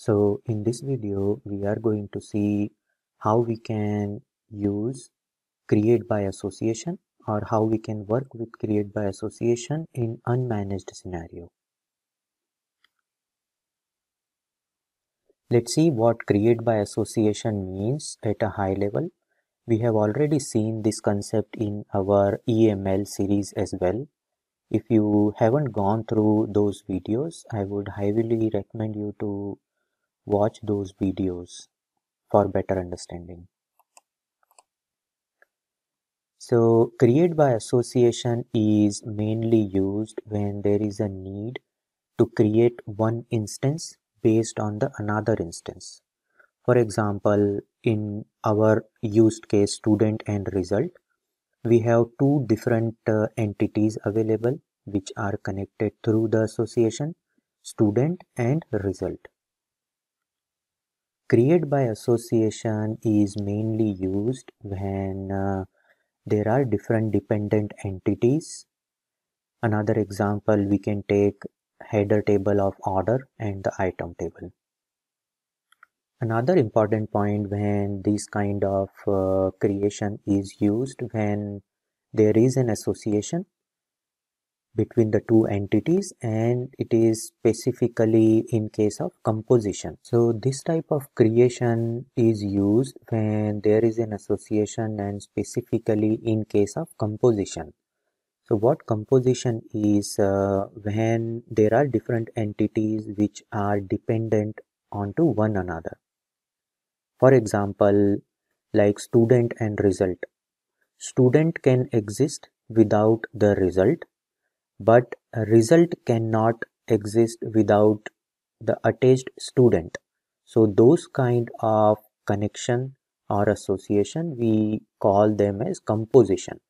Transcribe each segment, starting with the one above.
So in this video, we are going to see how we can use create by association or how we can work with create by association in unmanaged scenario. Let's see what create by association means at a high level. We have already seen this concept in our EML series as well. If you haven't gone through those videos, I would highly recommend you to watch those videos for better understanding. So create by association is mainly used when there is a need to create one instance based on the another instance. For example, in our used case student and result, we have two different uh, entities available which are connected through the association student and result. Create by association is mainly used when uh, there are different dependent entities. Another example, we can take header table of order and the item table. Another important point when this kind of uh, creation is used when there is an association between the two entities and it is specifically in case of composition. So this type of creation is used when there is an association and specifically in case of composition. So what composition is uh, when there are different entities which are dependent onto one another. For example, like student and result. Student can exist without the result but a result cannot exist without the attached student. So those kind of connection or association we call them as composition.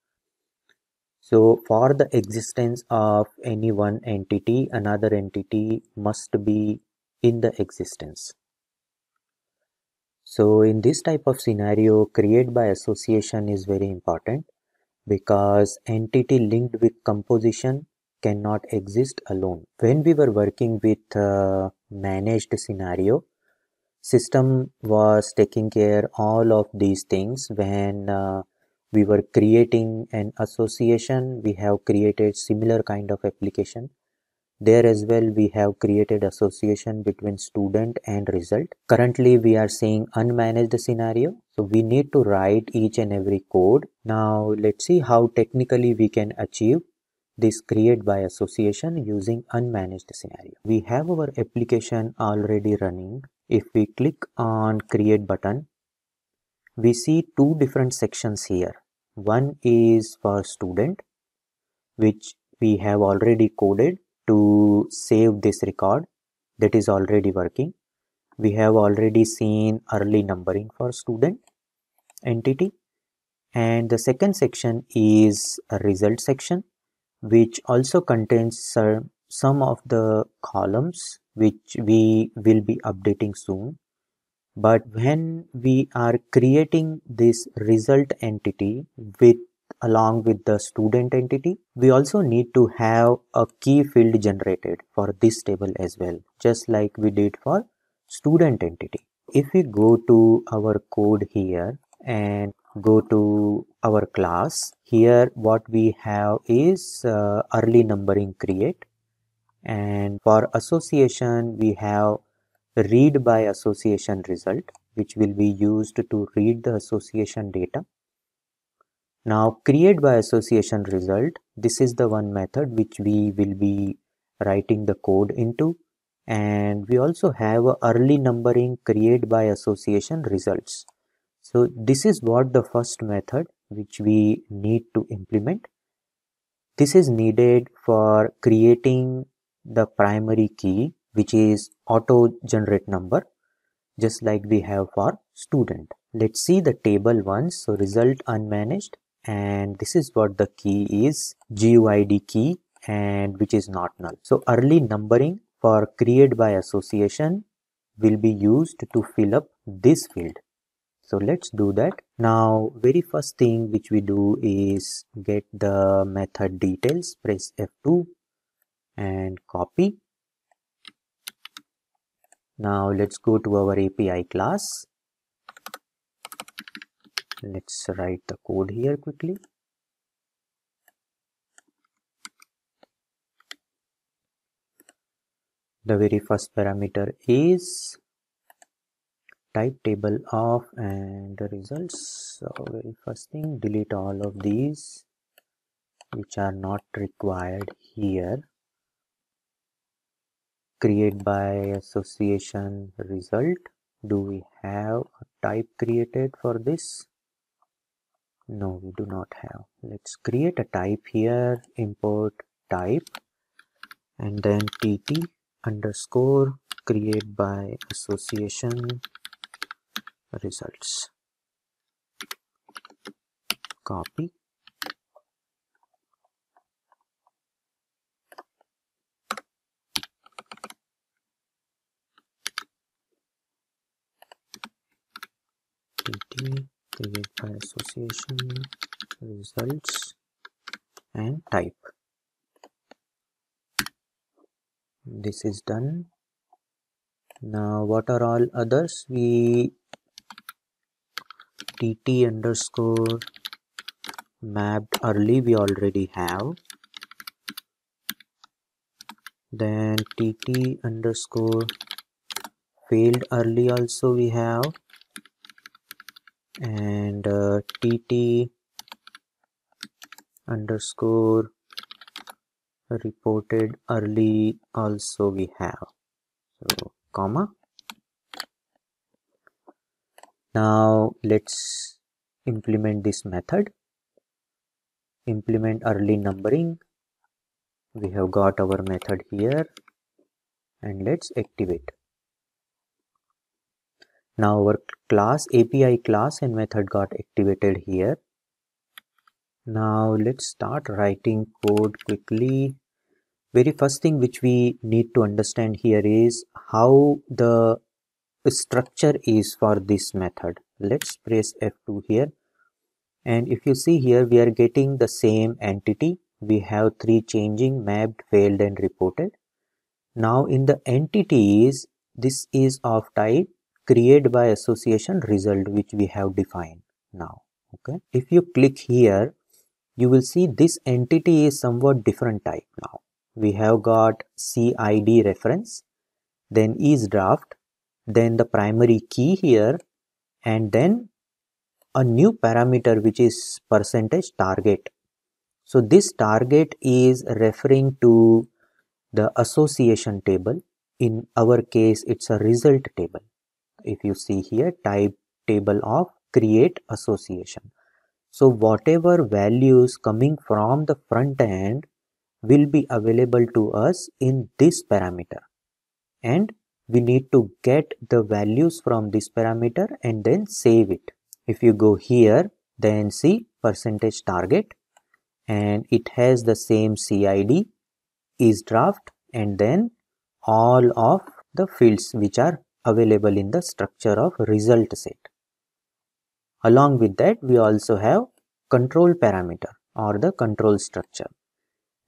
So for the existence of any one entity another entity must be in the existence. So in this type of scenario create by association is very important because entity linked with composition cannot exist alone. When we were working with uh, managed scenario, system was taking care all of these things. When uh, we were creating an association we have created similar kind of application. There as well we have created association between student and result. Currently we are seeing unmanaged scenario. So we need to write each and every code. Now let's see how technically we can achieve this create by association using unmanaged scenario. We have our application already running. If we click on create button, we see two different sections here. One is for student, which we have already coded to save this record that is already working. We have already seen early numbering for student entity and the second section is a result section which also contains some of the columns which we will be updating soon. But when we are creating this result entity with along with the student entity we also need to have a key field generated for this table as well just like we did for student entity. If we go to our code here and go to our class. Here what we have is uh, early numbering create. And for association we have read by association result which will be used to read the association data. Now create by association result this is the one method which we will be writing the code into. And we also have early numbering create by association results so this is what the first method which we need to implement. This is needed for creating the primary key which is auto generate number just like we have for student. Let's see the table once. So result unmanaged and this is what the key is GUID key and which is not null. So early numbering for create by association will be used to fill up this field so let's do that. Now very first thing which we do is get the method details. Press f2 and copy. Now let's go to our API class. Let's write the code here quickly. The very first parameter is type table of and the results. So very first thing delete all of these which are not required here. Create by association result. Do we have a type created for this? No we do not have. Let's create a type here import type and then tt underscore create by association results. Copy. Tt create by association results and type. This is done. Now what are all others? We tt underscore mapped early we already have. Then tt underscore failed early also we have. And uh, tt underscore reported early also we have. So comma now let's implement this method. Implement early numbering. We have got our method here. And let's activate. Now our class api class and method got activated here. Now let's start writing code quickly. Very first thing which we need to understand here is how the structure is for this method. Let's press f2 here. And if you see here we are getting the same entity. We have three changing mapped failed and reported. Now in the entities this is of type create by association result which we have defined now okay? If you click here you will see this entity is somewhat different type now. We have got CID reference, then is draft, then the primary key here, and then a new parameter which is percentage target. So this target is referring to the association table. In our case, it's a result table. If you see here, type table of create association. So whatever values coming from the front end will be available to us in this parameter and we need to get the values from this parameter and then save it if you go here then see percentage target and it has the same CID is draft and then all of the fields which are available in the structure of result set. Along with that we also have control parameter or the control structure.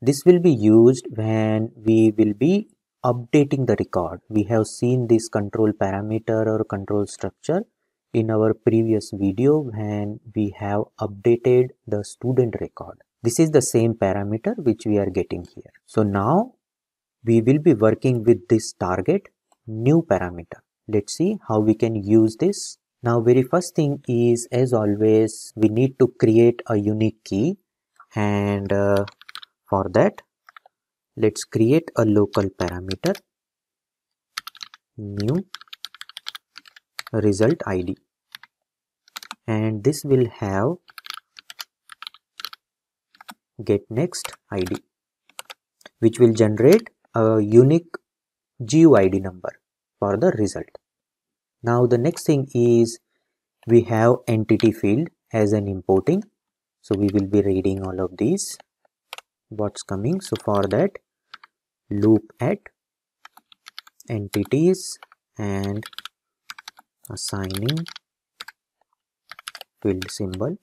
This will be used when we will be updating the record. We have seen this control parameter or control structure in our previous video when we have updated the student record. This is the same parameter which we are getting here. So now we will be working with this target new parameter. Let's see how we can use this. Now very first thing is as always we need to create a unique key and uh, for that let's create a local parameter new result id and this will have get next id which will generate a unique GUID number for the result. Now the next thing is we have entity field as an importing. So we will be reading all of these what's coming. So for that loop at entities and assigning field symbol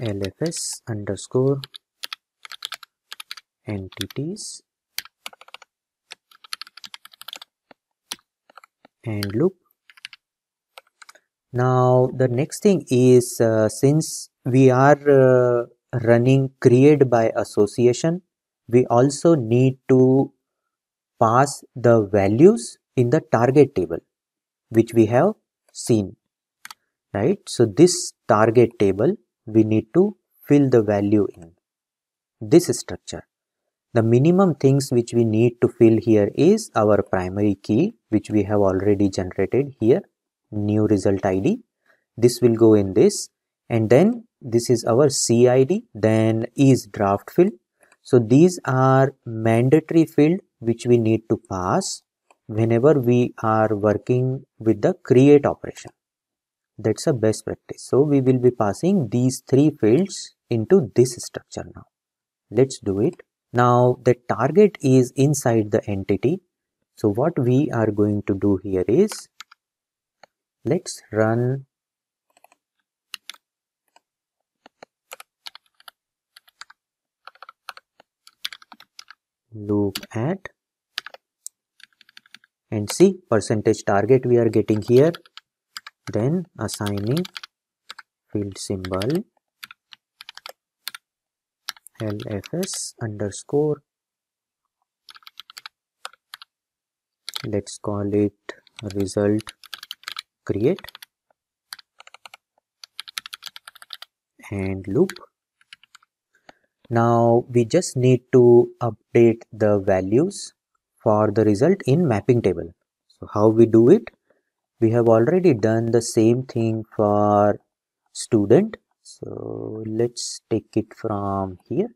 lfs underscore entities and loop. Now the next thing is uh, since we are uh, running create by association we also need to pass the values in the target table which we have seen right? So this target table we need to fill the value in this structure. The minimum things which we need to fill here is our primary key which we have already generated here new result id this will go in this and then this is our cid then is draft field. So these are mandatory field which we need to pass whenever we are working with the create operation. That's a best practice. So we will be passing these three fields into this structure now. Let's do it. Now the target is inside the entity. So what we are going to do here is let's run loop at and see percentage target we are getting here. Then assigning field symbol lfs underscore. Let's call it result create and loop now we just need to update the values for the result in mapping table. So how we do it? We have already done the same thing for student. So let's take it from here.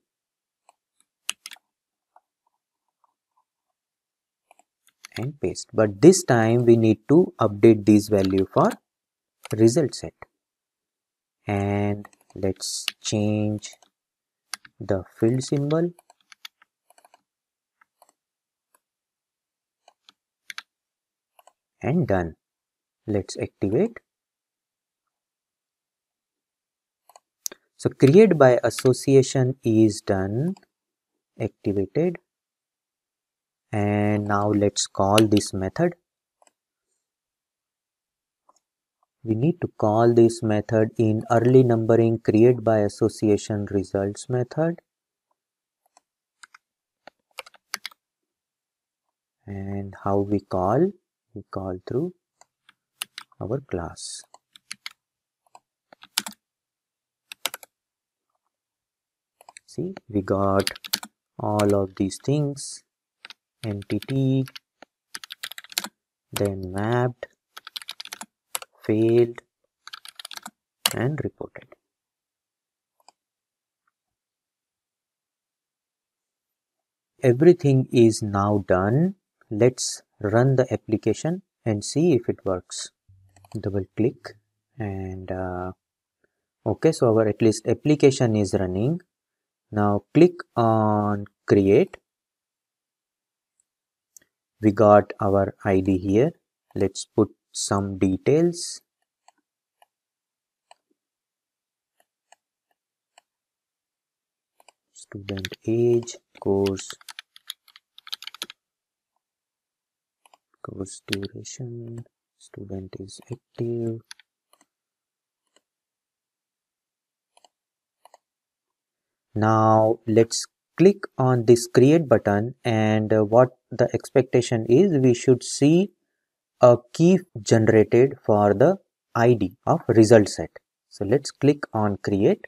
and paste but this time we need to update this value for result set and let's change the field symbol. And done. Let's activate. So create by association is done. Activated. And now let's call this method we need to call this method in early numbering create by association results method. And how we call? We call through our class. See we got all of these things entity then mapped failed and reported. Everything is now done. Let's run the application and see if it works. Double click and uh, okay so our at least application is running. Now click on create. We got our ID here. Let's put some details. Student age course course duration student is active. Now let's click on this create button and uh, what the expectation is we should see a key generated for the ID of result set. So let's click on create.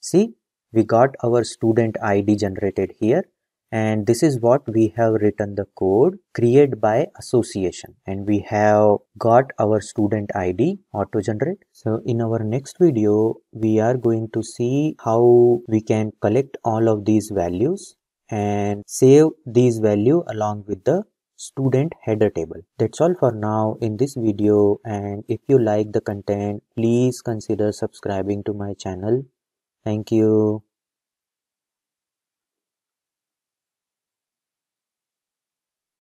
See, we got our student ID generated here and this is what we have written the code create by association and we have got our student id auto generate so in our next video we are going to see how we can collect all of these values and save these value along with the student header table. That's all for now in this video and if you like the content please consider subscribing to my channel. Thank you.